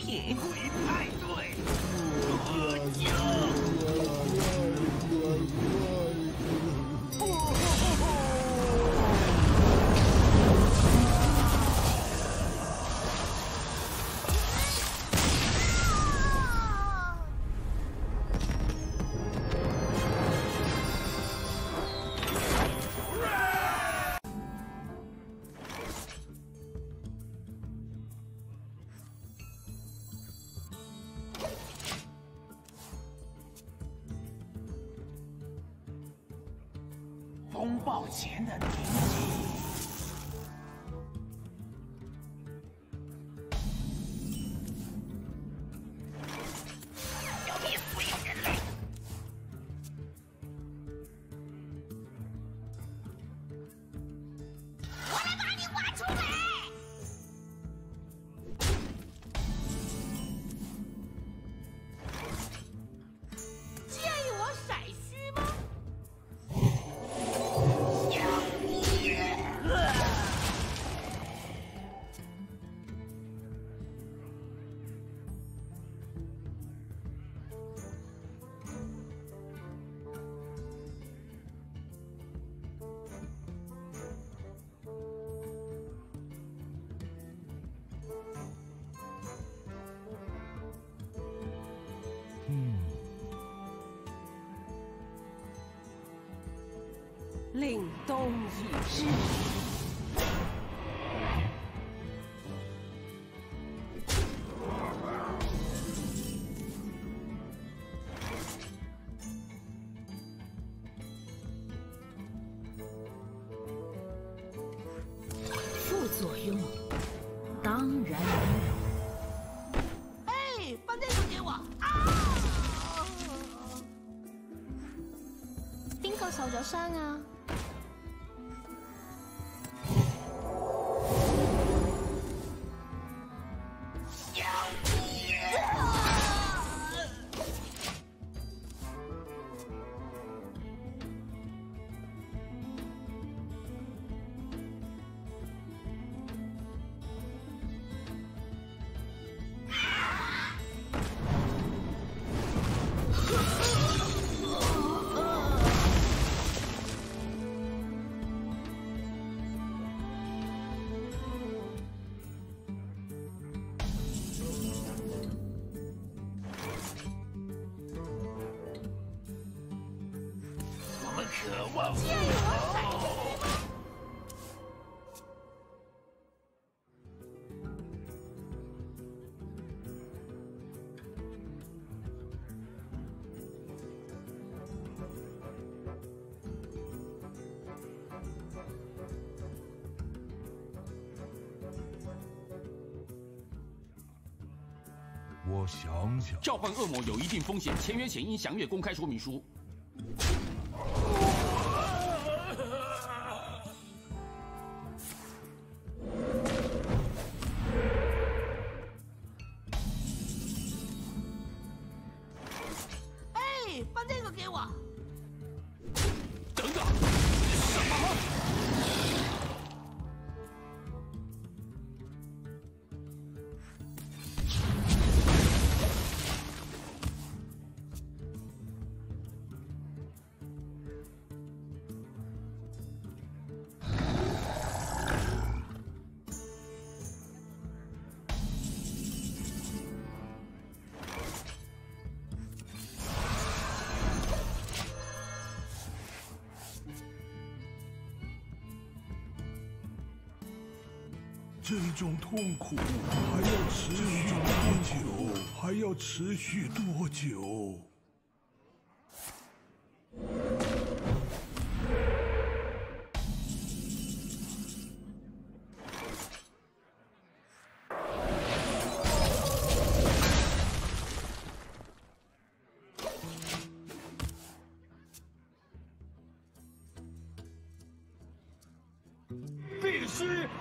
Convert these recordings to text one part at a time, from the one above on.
的作品。鬼 Lentonji. 我想想，召唤恶魔有一定风险，签约前应详阅公开说明书。这种痛苦还要持续多久？还要持续多久？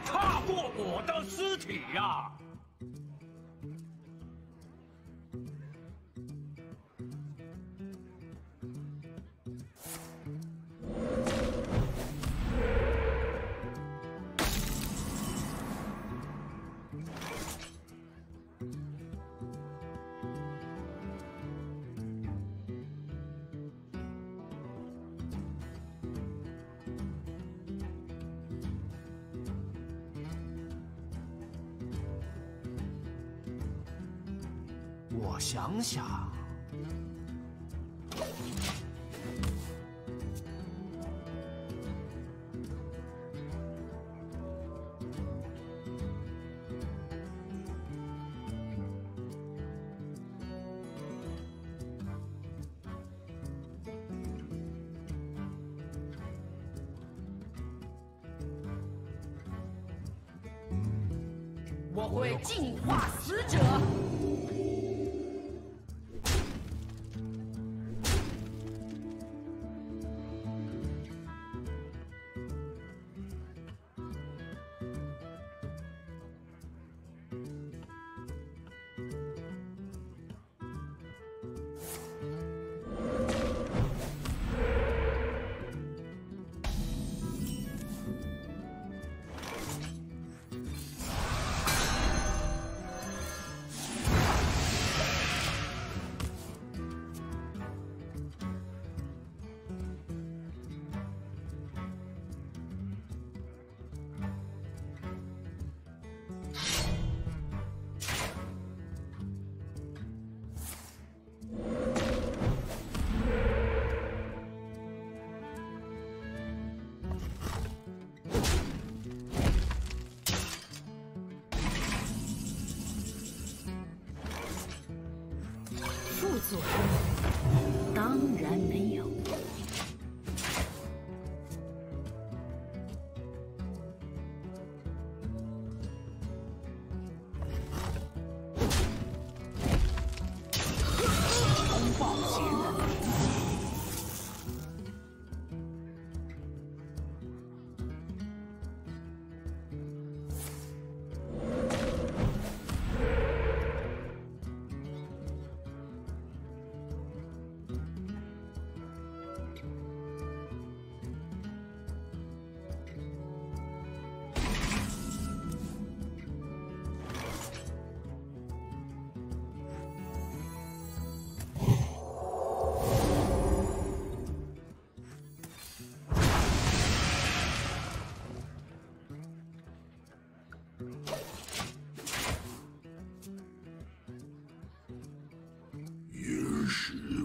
踏过我的尸体呀、想想。我会净化死者。Nation.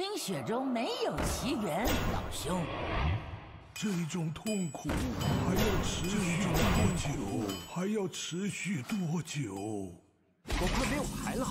冰雪中没有奇缘，老兄。这种痛苦还要持续多久？还要持续多久？我快没有牌了。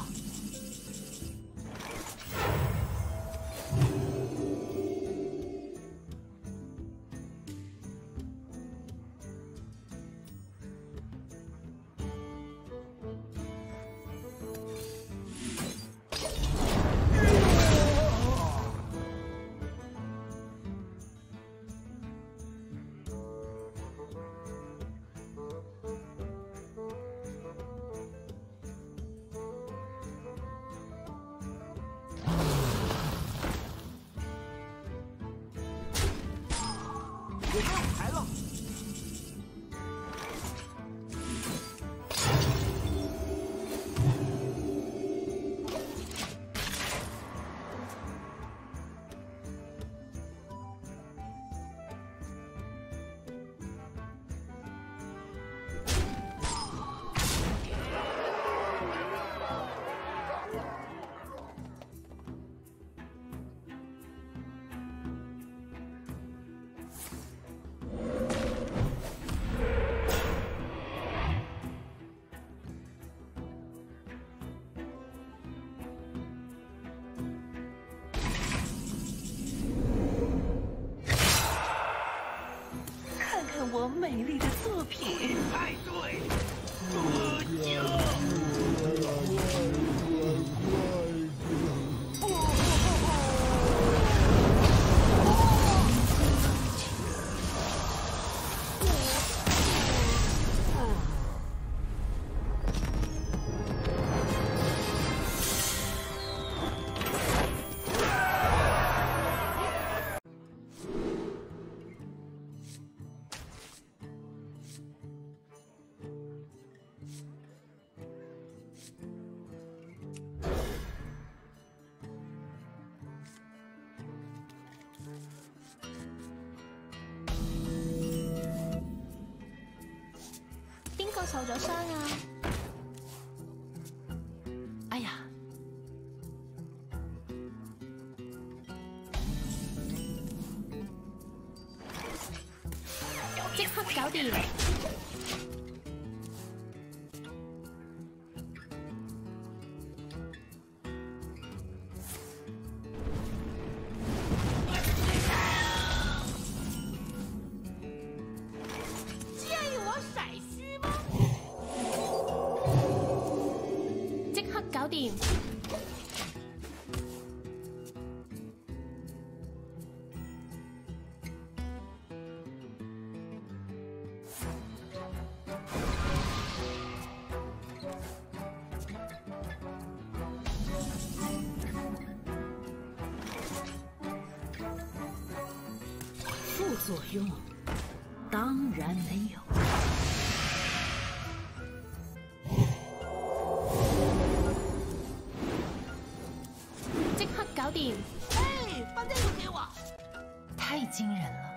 我没受咗傷啊！搞定。哎，把那个给我。太惊人了！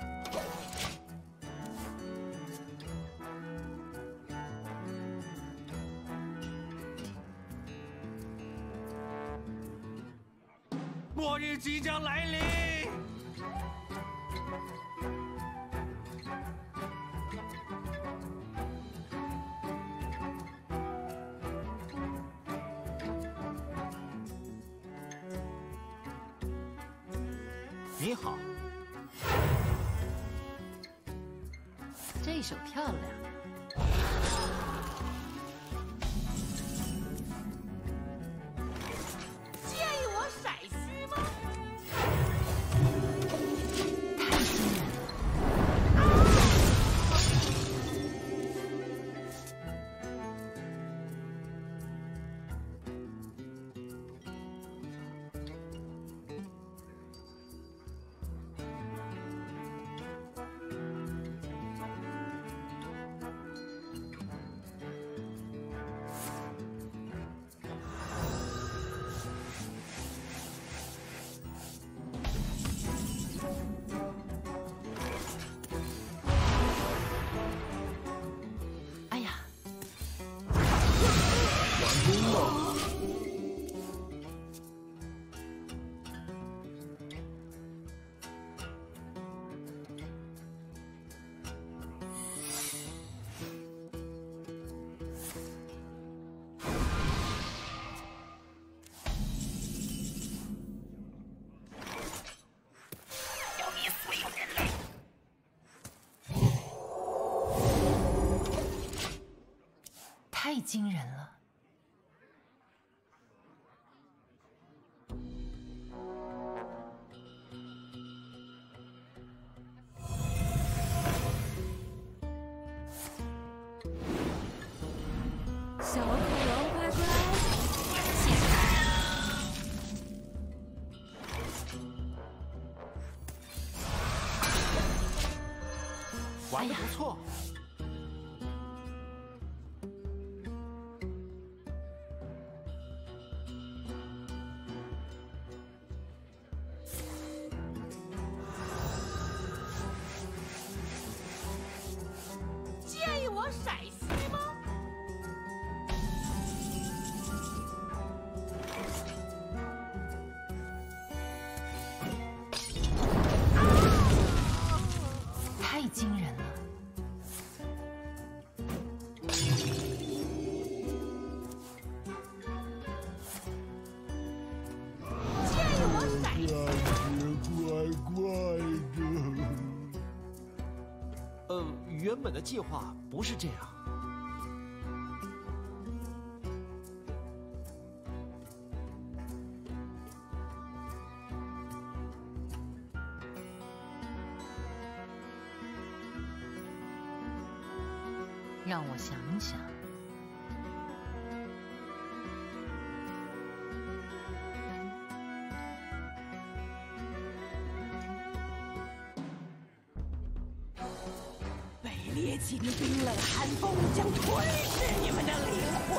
末日即将来临。太惊人了！小恐龙快快！玩的不错。介原本的计划不是这样。让我想想。冰冷寒风将吞噬你们的灵魂。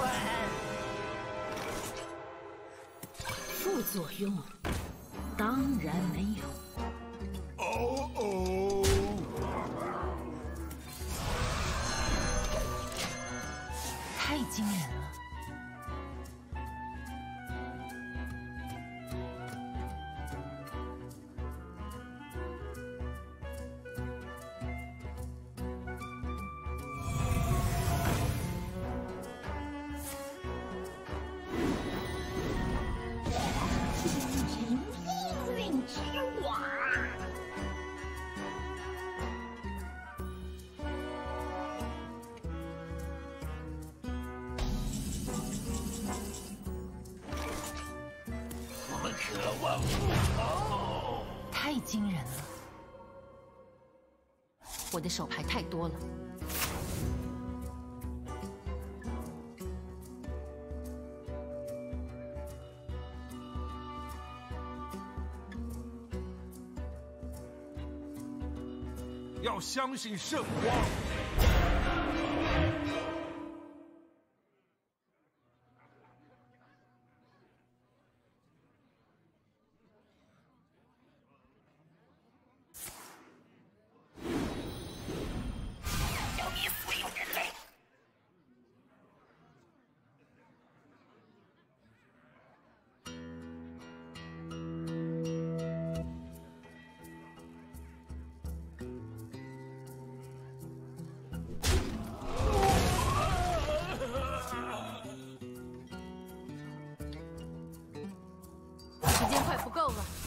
副作用当然没有。你的手牌太多了。要相信圣光。间快不够了。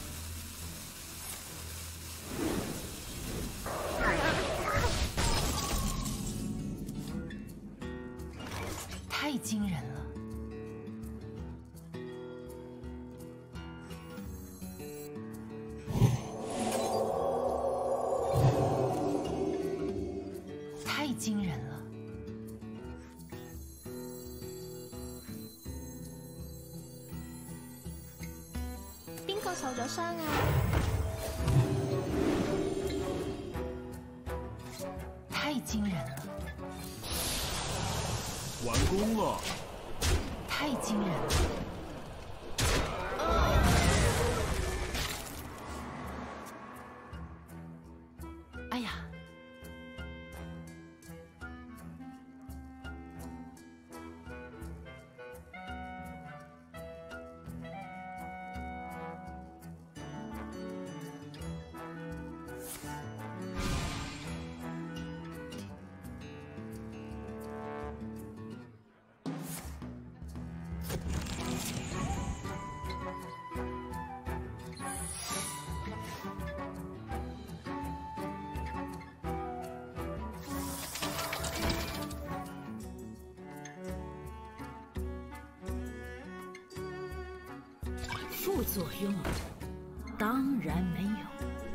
受咗伤啊？太惊人了！完工了，副作用，当然没有。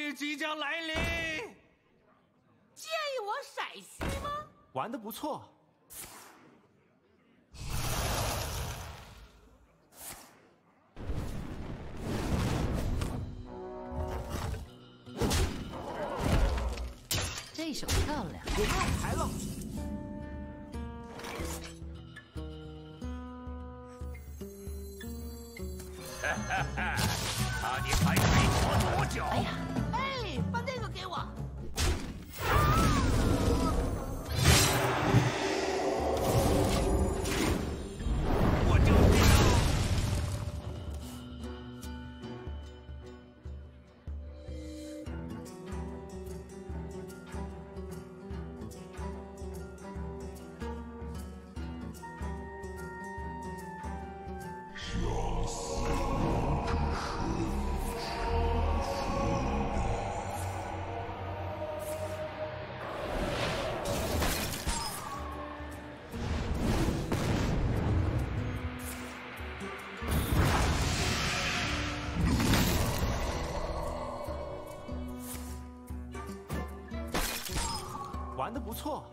日即将来临。建议我骰西吗？玩的不错，这手漂亮，我没有牌了。看你还可以活多久？哎呀，错，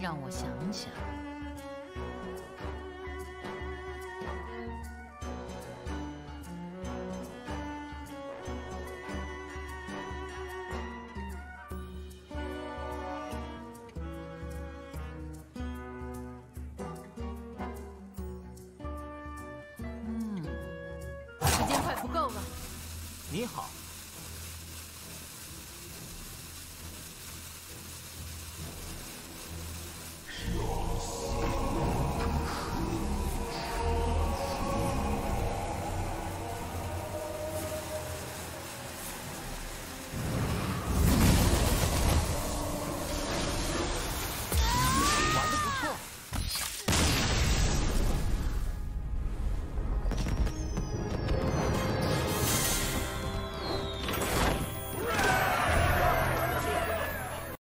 让我想想，嗯，时间快不够了。你好，